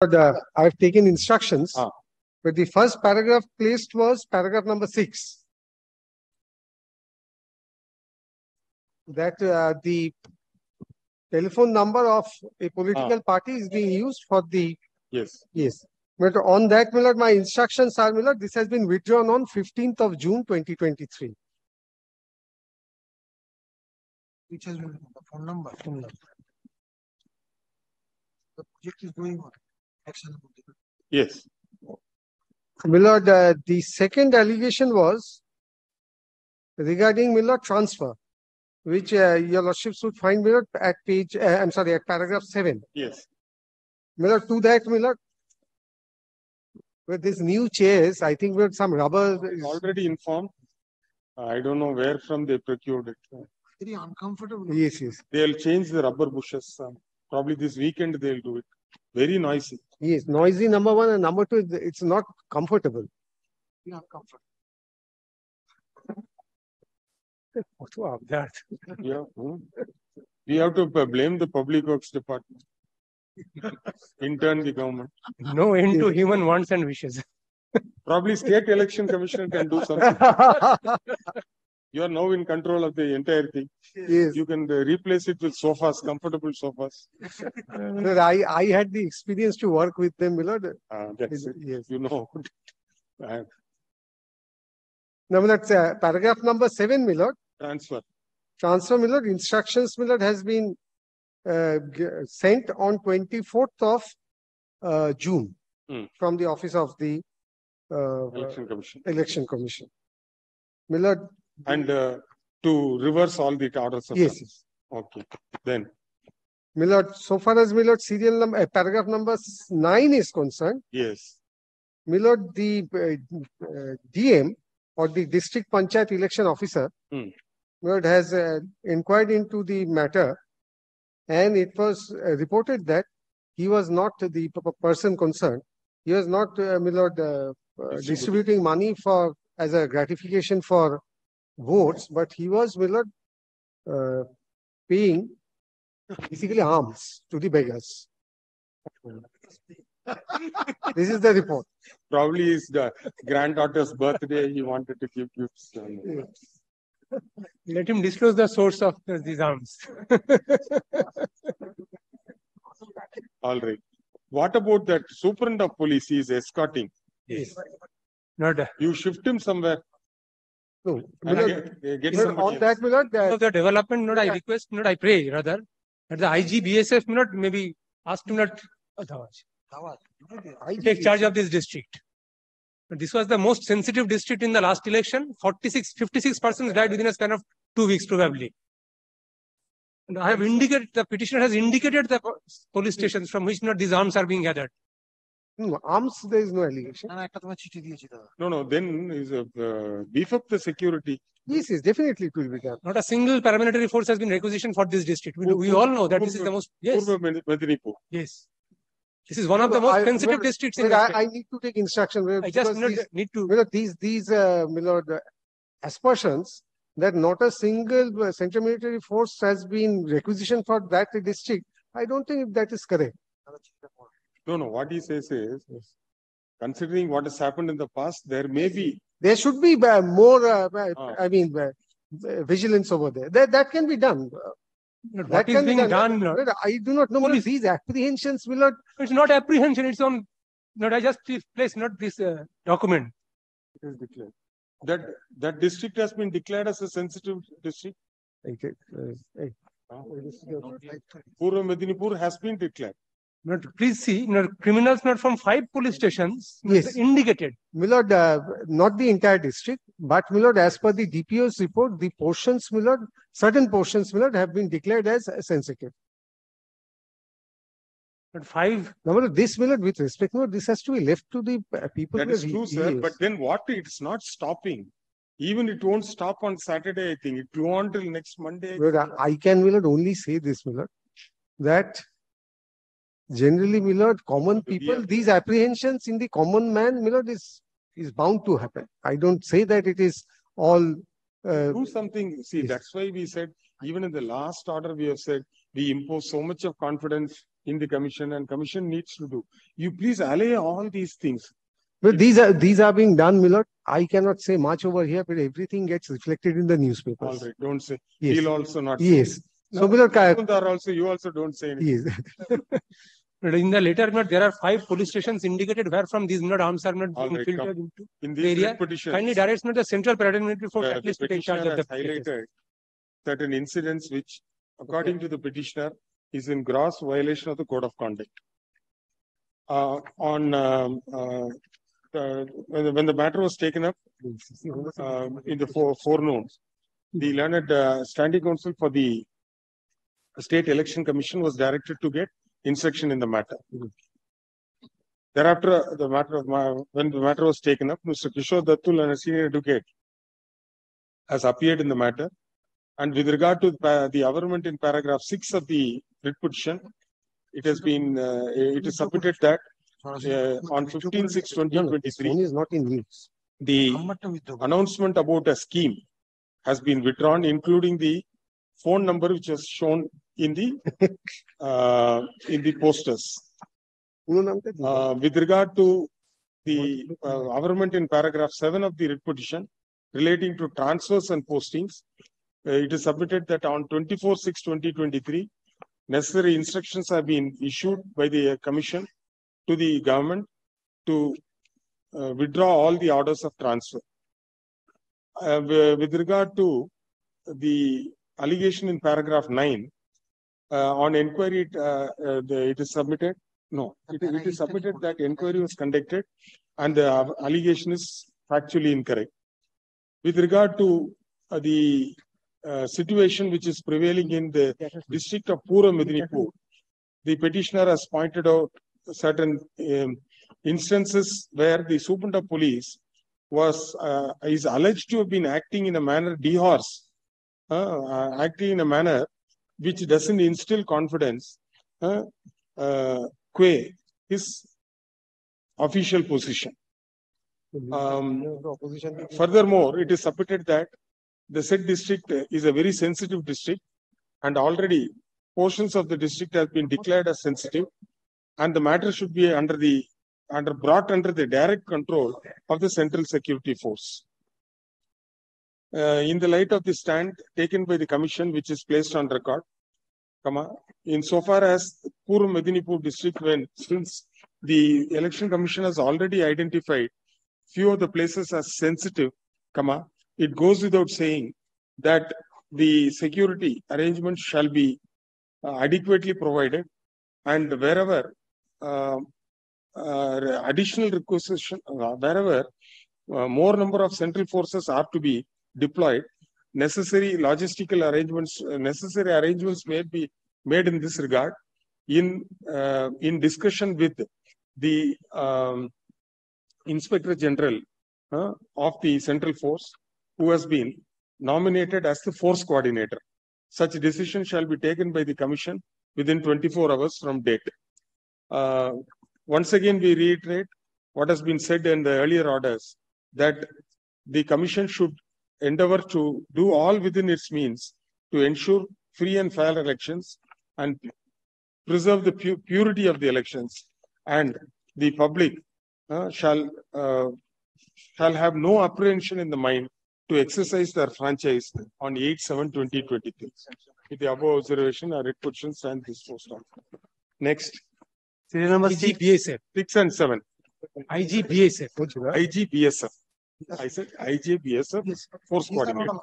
But uh, I've taken instructions. Ah. But the first paragraph placed was paragraph number six. That uh, the telephone number of a political party is being used for the, Yes. yes. But on that, Milord, my instructions are, Milord, this has been withdrawn on fifteenth of June, twenty twenty-three. Which has been the. Phone number. The project is going on. Action. will be. Yes. Milord, uh, the second allegation was regarding Milord transfer, which uh, your lordships would find Milord at page, uh, I'm sorry, at paragraph seven. Yes. Milord, to that, Milord. With this new chairs, I think with some rubber. is- Already informed. I don't know where from they procured it. Very uncomfortable. Yes, yes, They'll change the rubber bushes. uh, Probably this weekend they'll do it. Very noisy. yes. Noisy, number one, and number two, it's not comfortable. Very uncomfortable. Yeah. hmm. We have to uh, blame the public works department. Intern the government. No end to human wants and wishes. Probably state election commissioner can do something. You are now in control of the entire thing. Yes, You can uh, replace it with sofas, comfortable sofas. Milord, I, I had the experience to work with them, Milord. Uh, that's it. Yes. You know. Now, Milord, uh, paragraph number seven, Milord. Transfer. transfer Milord instructions Milord has been uh, sent on 24th of uh, June Hmm. from the office of the uh, Election commission. election commission. Milord, And uh, to reverse all the orders of. yes, yes. Okay, then, Milord, so far as Milord serial number, uh, paragraph number nine is concerned, yes, Milord, the uh, uh, DM or the district panchayat election officer, Hmm. Milord has uh, inquired into the matter and it was uh, reported that he was not the person concerned. He was not, uh, uh, uh, Distributing. distributing money for, as a gratification for votes, but he was, Milord, uh, paying basically alms to the beggars. This is the report. probably his the granddaughter's birthday, he wanted to give gifts. Let him disclose the source of the- these arms. All right. What about that superintendent of police he is escorting? Yes. Not uh, You shift him somewhere No, and get, get on else. that, Milord, uh, of the development, not I request, not I pray rather, that the IG BSF not maybe ask to not otherwise Dawat. You know, the- I take charge of this district. But This was the most sensitive district in the last election. 46, 56 persons died within a span of two weeks probably. And I have indicated, the petitioner has indicated the police stations from which not these arms are being gathered. No, arms, there is no allegation. No, no, then is a, uh, beef up the security. Yes, yes, definitely it will be done. Not a single paramilitary force has been requisitioned for this district. We, all know that this is the most. Yes. This is one of the most sensitive well, districts well, in I, I need to take instruction. I just these, need to. These these uh, uh, aspersions that not a single uh, central military force has been requisitioned for that district. I don't think that is correct. No, no. What he says is, considering what has happened in the past, there may be. There should be uh, more, uh. uh ah. I mean, uh, uh, vigilance over there. That, that can be done. But being done? done I do not know. Police. These apprehensions will not. It's not apprehension. It's on. Not I just place not this uh, document. It is declared. That that district has been declared as a sensitive district. Okay. Uh, Purva Medinipur has been declared. Not, please see, not criminals not from five police stations. Yes. Indicated. Milord, uh, not the entire district, but Milord, as per the DPO's report, the portions, Milord, certain portions, Milord, have been declared as sensitive. But five, Now, Milord, this, Milord, with respect, Milord, this has to be left to the uh, people. That who is have- true, sir, yes. but then what, it's not stopping. Even it won't stop on Saturday, I think. It will on till next Monday. I Milord, think. I can, Milord, only say this, Milord, that generally, Milord, common people, these apprehensions in the common man, Milord, is, is bound to happen. I don't say that it is all, uh, Do something, see, yes. that's why we said, even in the last order, we have said, we impose so much of confidence in the commission and commission needs to do. You please allay all these things. But these are, these are being done, Milord. I cannot say much over here, but everything gets reflected in the All newspapers. right, don't say. Yes, He'll also not. say. yes. So, No, Milord, Ka- are also, you also don't say anything. yes. In the later note, there are five police stations indicated where from these not arms are not being right, come. filtered into. In these area, petitions. Kindly direct me the central paramilitary force uh, at the least to take charge of the. highlighted certain incidents which, according to the petitioner, is in gross violation of the code of conduct. Uh, on, um, uh, uh, when, the- when the matter was taken up, um, in the fore- forenoon, the learned, uh, standing counsel for the state election commission was directed to get instruction in the matter. Thereafter, the matter of, ma- when the matter was taken up, Mr. Kishore Datta and a senior advocate has appeared in the matter. And with regard to the government in paragraph six of the writ petition, it has been, uh, it is submitted that uh, on fifteen six twenty No, no, this twenty-three, one is not in news. the announcement about a scheme has been withdrawn, including the phone number which was shown in the uh, in the posters. Uh, with regard to the uh, government in paragraph 7 of the writ petition relating to transfers and postings, uh, it is submitted that on 24 6 2023, necessary instructions have been issued by the Commission to the government to uh, withdraw all the orders of transfer. Uh, with regard to the allegation in paragraph nine, uh, on inquiry, it, uh, uh, the- it is submitted no, it is, it is submitted that inquiry was conducted and the allegation is factually incorrect. With regard to the uh, situation which is prevailing in the district of Purva Medinipur, the petitioner has pointed out certain um, instances where the superintendent police was, uh, is alleged to have been acting in a manner dehors, uh, acting in a manner which doesn't instill confidence, uh, uh, qua his official position. Um. Furthermore, it is submitted that the said district is a very sensitive district and already portions of the district have been declared as sensitive and the matter should be under the, under, brought under the direct control of the Central Security Force. Uh, in the light of the stand taken by the commission which is placed on record, comma, insofar as Pur Medinipur district when, since the election commission has already identified few of the places as sensitive, comma, it goes without saying that the security arrangements shall be uh, adequately provided and wherever uh, uh, additional requisition, uh, wherever uh, more number of central forces are to be deployed, necessary logistical arrangements, necessary arrangements may be made in this regard in, uh, in discussion with the um, Inspector General uh, of the Central Force, who has been nominated as the force coordinator. Such decision shall be taken by the Commission within twenty-four hours from date. Uh, once again, we reiterate what has been said in the earlier orders, that the Commission should endeavor to do all within its means to ensure free and fair elections and preserve the pu- purity of the elections. And the public uh, shall, uh, shall have no apprehension in the mind to exercise their franchise on 8/7/2023. With the above observation, I read questions and this post on. Next, Serial number six. IGBSF, six and seven, IGBSF. Kuch- IGBSF. I said IGBSF, force coordinator.